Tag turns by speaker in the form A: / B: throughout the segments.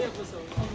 A: 也不熟。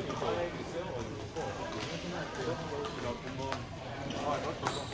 B: Ah, ouais, pas de